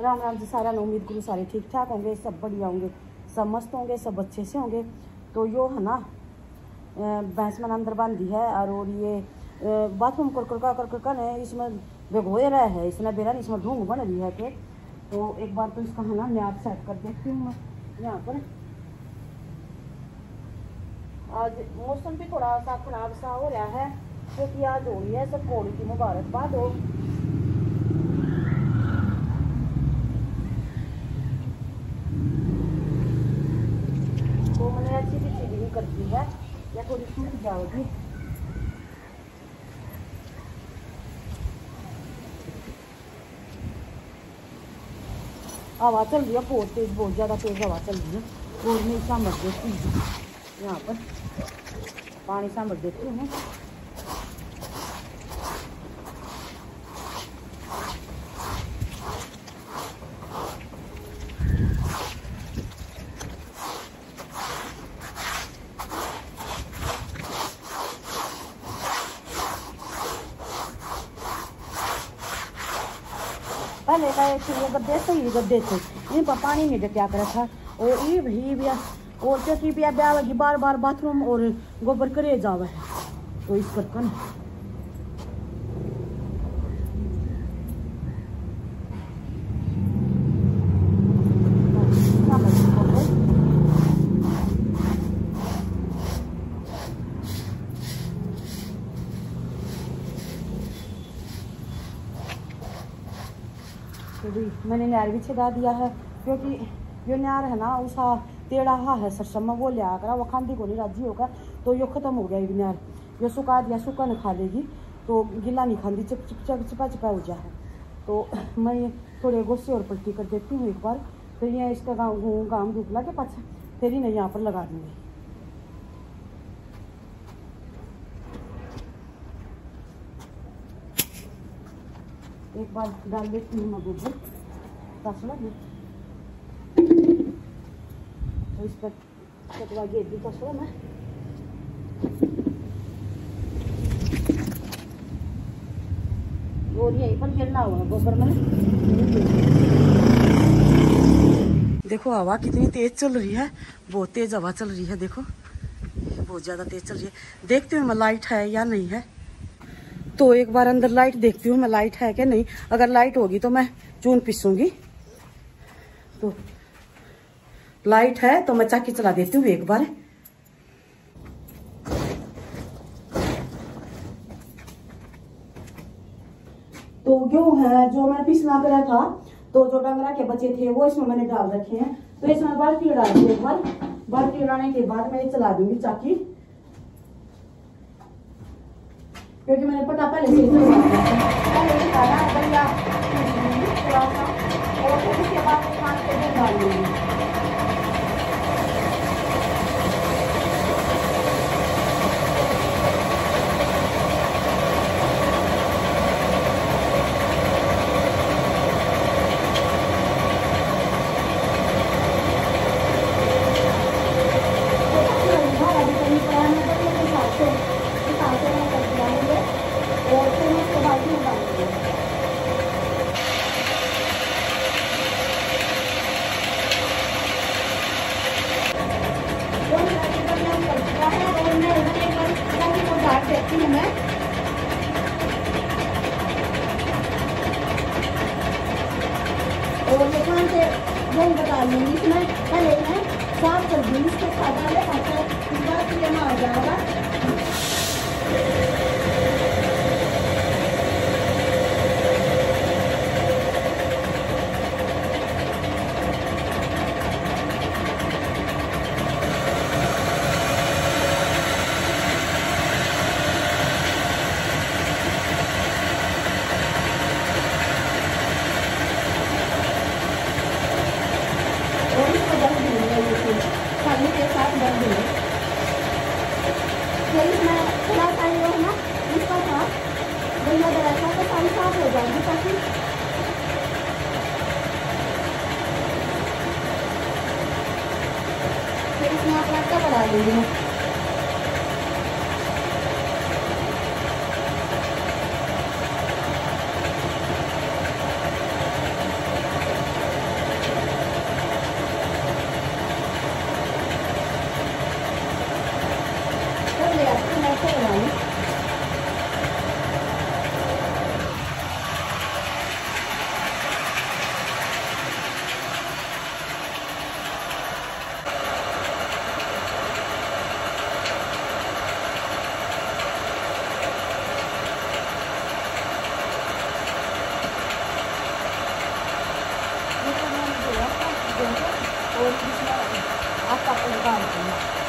राम राम जी, सारा ना उम्मीद करूँ सारे ठीक ठाक होंगे, सब बढ़िया होंगे, सब मस्त होंगे, सब अच्छे से होंगे। तो यो है ना भैंस मैंने अंदर बांधी है और ये बाथरूम कर कर कर कर कर इसमें भिगोए रहा है, इसने बेरा इसमें ढूंढ बन रही है के तो एक बार तो इसका है ना मैं सेट कर देखती हूँ यहाँ पर। आज मौसम भी थोड़ा सा खराब सा हो रहा है, क्योंकि आज हो रही है सब घोड़ी की मुबारकबाद हो। करती है, या थोड़ी सूख जाओगी हवा चल रही है, बहुत तेज, बहुत ज़्यादा तेज हवा चल रही है। और मैं समझ देती। यहाँ पर पानी समझ देती हूँ। पहले का ये गड्ढे सही गड्ढे थे। इन पर पानी नहीं डटिया कर था। और ये भी भी और चौकी पिया ब्याह लगी बार बार बाथरूम और गोबर करे जावे तो इस करके तो भी मैंने नहर भी छिड़ा दिया है। क्योंकि जो नहर है ना उसका टेढ़ा हा है, सरसम वो लिया करा, वो खांदी को नहीं राज़ी होगा तो ये ख़त्म हो गया ये नहर सुखा दिया, सूखा नहीं खा लेगी तो गिला नहीं खाती चिप चिप चिप, चिपा चिपा हो जा है। तो मैं थोड़े गुस्से और पलटी कर देती हूँ एक बार फिर ये इसका गाँव गाँव धूप के पास फिर ही नहीं यहाँ पर लगा दूँगी। एक बार डाल देती हूँ मैं गोबर। देखो, हवा कितनी तेज चल रही है। बहुत तेज हवा चल रही है, देखो। बहुत ज़्यादा तेज चल रही है। देखती हूँ मैं लाइट है या नहीं है। तो एक बार अंदर लाइट देखती हूँ मैं लाइट है क्या नहीं। अगर लाइट होगी तो मैं चून पीसूँगी। तो लाइट है तो मैं चाकी चला देती हूँ एक बार। तो गेहूँ है, जो मैं पिसना करा था तो जो डंगरा के बचे थे, वो इसमें मैंने डाल रखे हैं। तो इसमें बाल्टी डाल दी एक बार। बाल्टी डालने के बाद मैं चला दूँगी चाकी। क्योंकि मैंने पता पहले से बढ़िया थोड़ा सा और उसके बाद पाँच के डाल दूँगी और यहाँ से वो बता दूँगी इसमें पहले साफ़ कर दूँगी इसके साथ डाले खाते इस बार लेना आ जाएगा और इसको दस दिन में ये खाने के साथ दस दिन फिर इसमें थोड़ा सा ये है ना इसका था गंदा दरा था तो सारी साफ़ हो जाएगी ताकि फिर इसमें आप आटा बढ़ा देंगे मैं कप निकालती हूँ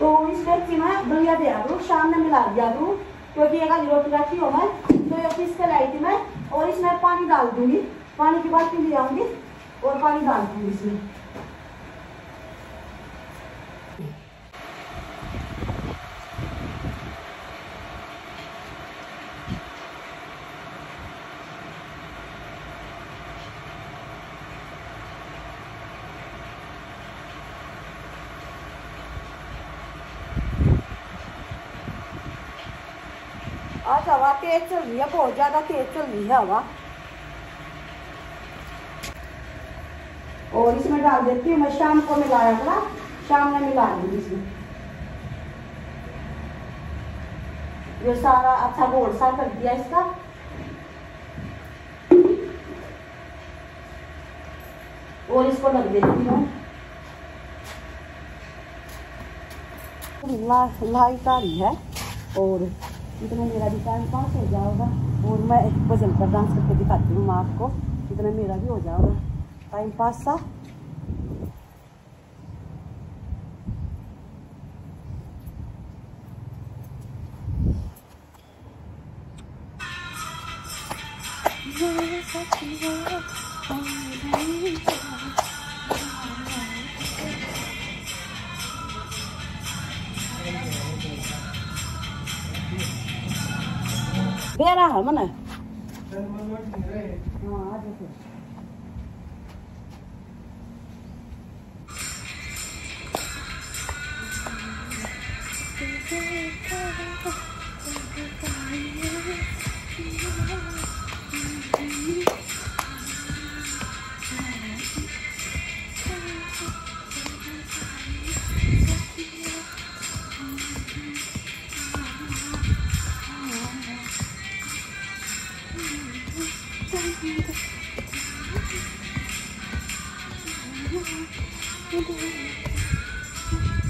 तो इस व्यक्ति में बढ़िया दे दूँ शाम में मिला दिया दूँ क्योंकि एक रोटी रखी हो मैं तो ये पीस कर लाई थी मैं, और इसमें पानी डाल दूँगी, पानी के बाद फिर ले आऊँगी और पानी डाल दूँगी इसमें। आज हवा तेज चल रही है बहुत ज़्यादा तेज चल रही है हवा। और इसमें डाल देती हूँ मैं शाम को मिलाया था शाम में मिला दूँगी इसमें। ये सारा अच्छा गोल सा कर दिया इसका। और इसको लग देती हूँ। ला, आ रही है और इतना मेरा भी टाइम पास हो जाएगा और मैं एक भजन पर डांस करके दिखाती हूँ माँ आपको, इतना मेरा भी हो जाएगा। टाइम पास सा बेरा है मने Thank you. Thank you.